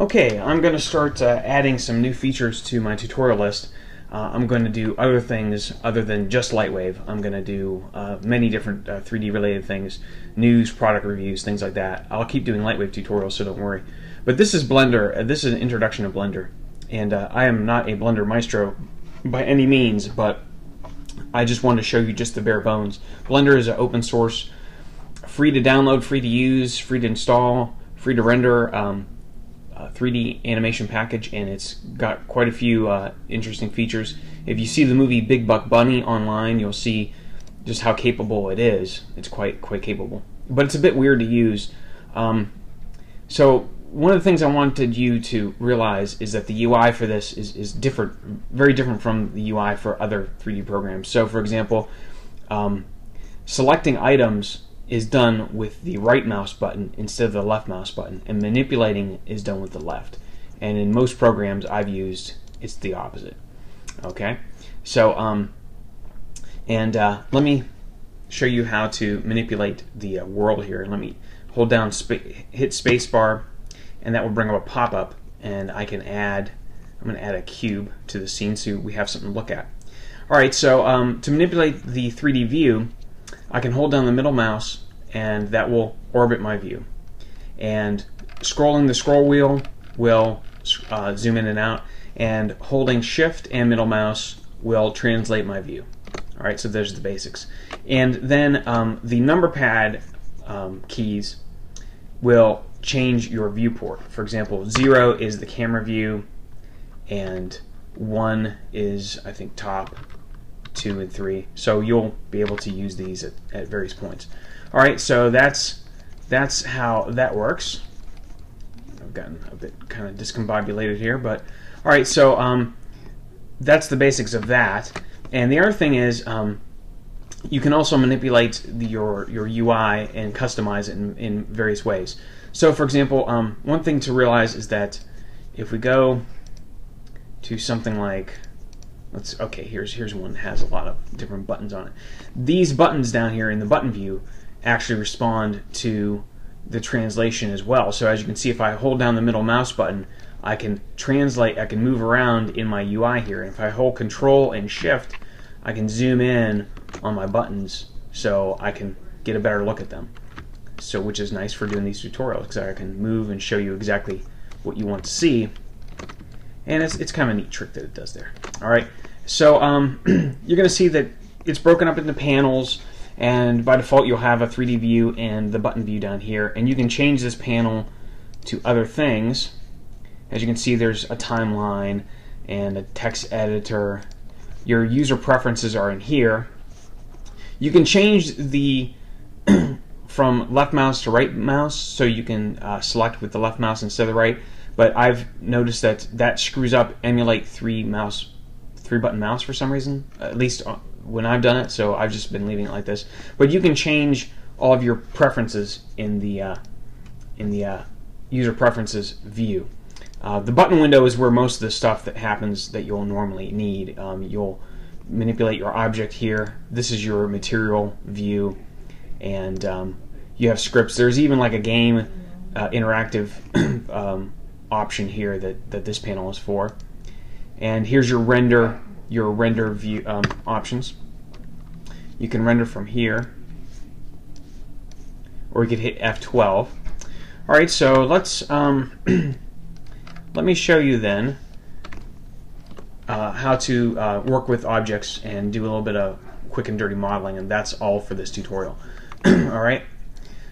Okay, I'm going to start uh, adding some new features to my tutorial list. Uh, I'm going to do other things other than just Lightwave. I'm going to do uh, many different 3D uh, related things, news, product reviews, things like that. I'll keep doing Lightwave tutorials, so don't worry. But this is Blender. Uh, this is an introduction to Blender. And uh, I am not a Blender maestro by any means, but I just wanted to show you just the bare bones. Blender is an open source, free to download, free to use, free to install, free to render. Um, 3D animation package, and it's got quite a few uh, interesting features. If you see the movie Big Buck Bunny online, you'll see just how capable it is. It's quite quite capable, but it's a bit weird to use. Um, so one of the things I wanted you to realize is that the UI for this is, is different, very different from the UI for other 3D programs. So, for example, um, selecting items is done with the right mouse button instead of the left mouse button, and manipulating is done with the left. And in most programs I've used, it's the opposite. Okay, so um, and uh, let me show you how to manipulate the uh, world here. Let me hold down, hit spacebar, and that will bring up a pop-up, and I can add. I'm going to add a cube to the scene so we have something to look at. All right, so um, to manipulate the 3D view, I can hold down the middle mouse and that will orbit my view. And scrolling the scroll wheel will uh, zoom in and out, and holding shift and middle mouse will translate my view. All right, so there's the basics. And then um, the number pad um, keys will change your viewport. For example, zero is the camera view, and one is, I think, top, two, and three. So you'll be able to use these at, at various points. All right, so that's that's how that works. I've gotten a bit kind of discombobulated here, but all right, so um, that's the basics of that. And the other thing is, um, you can also manipulate the, your your UI and customize it in, in various ways. So, for example, um, one thing to realize is that if we go to something like let's okay here's here's one that has a lot of different buttons on it. These buttons down here in the button view actually respond to the translation as well. So as you can see if I hold down the middle mouse button I can translate I can move around in my UI here. And if I hold control and shift I can zoom in on my buttons so I can get a better look at them. So which is nice for doing these tutorials because I can move and show you exactly what you want to see. And it's, it's kind of a neat trick that it does there. All right, so um, you're going to see that it's broken up into panels, and by default you'll have a 3D view and the button view down here, and you can change this panel to other things. As you can see, there's a timeline and a text editor. Your user preferences are in here. You can change the from left mouse to right mouse, so you can uh, select with the left mouse instead of the right but I've noticed that that screws up emulate three mouse, three button mouse for some reason. At least uh, when I've done it, so I've just been leaving it like this. But you can change all of your preferences in the uh, in the uh, user preferences view. Uh, the button window is where most of the stuff that happens that you'll normally need. Um, you'll manipulate your object here. This is your material view, and um, you have scripts. There's even like a game uh, interactive um, option here that, that this panel is for. And here's your render your render view um, options. You can render from here, or you could hit F12. All right, so let's um, let me show you then uh, how to uh, work with objects and do a little bit of quick and dirty modeling, and that's all for this tutorial. all right,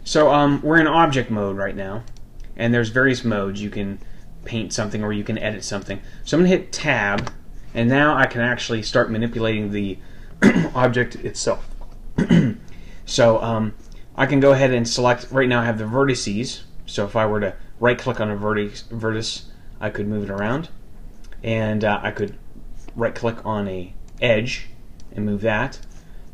so um, we're in object mode right now, and there's various modes you can paint something or you can edit something. So I'm going to hit tab and now I can actually start manipulating the object itself. so um, I can go ahead and select, right now I have the vertices, so if I were to right click on a vertex, vertex I could move it around and uh, I could right click on a edge and move that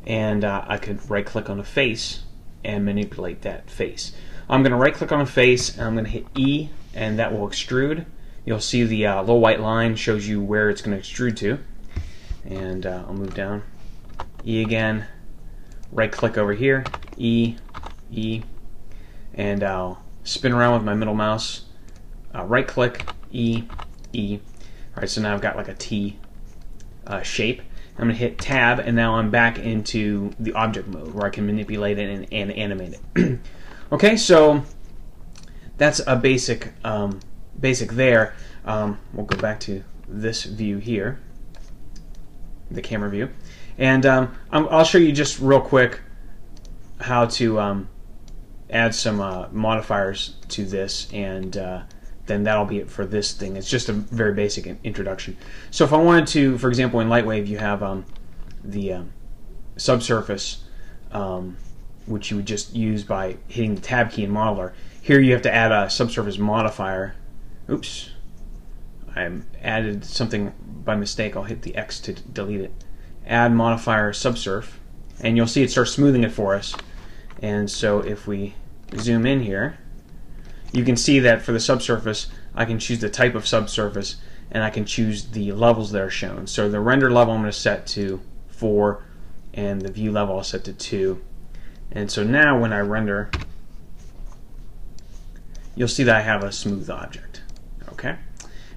and uh, I could right click on a face and manipulate that face. I'm going to right click on a face and I'm going to hit E and that will extrude. You'll see the uh, little white line shows you where it's going to extrude to. And uh, I'll move down. E again. Right click over here. E, E. And I'll spin around with my middle mouse uh, right click, E, E. All right, so now I've got like a T uh, shape. I'm going to hit tab, and now I'm back into the object mode where I can manipulate it and, and animate it. okay, so that's a basic um, basic there. Um, we'll go back to this view here, the camera view, and um, I'll show you just real quick how to um, add some uh, modifiers to this and uh, then that'll be it for this thing. It's just a very basic introduction. So if I wanted to, for example, in Lightwave, you have um, the um, subsurface, which you would just use by hitting the tab key in Modeler. Here you have to add a subsurface modifier. Oops, I added something by mistake. I'll hit the X to delete it. Add modifier subsurf, and you'll see it starts smoothing it for us. And so if we zoom in here, you can see that for the subsurface, I can choose the type of subsurface and I can choose the levels that are shown. So the render level I'm going to set to 4 and the view level I'll set to 2. And so now when I render, you'll see that I have a smooth object. Okay,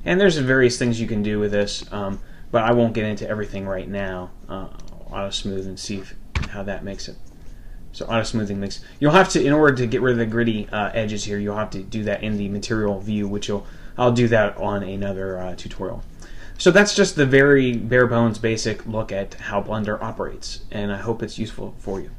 And there's various things you can do with this, um, but I won't get into everything right now. Uh, auto smooth and see if, how that makes it. So auto smoothing makes You'll have to, in order to get rid of the gritty uh, edges here, you'll have to do that in the material view, which you'll, I'll do that on another uh, tutorial. So that's just the very bare bones basic look at how Blender operates, and I hope it's useful for you.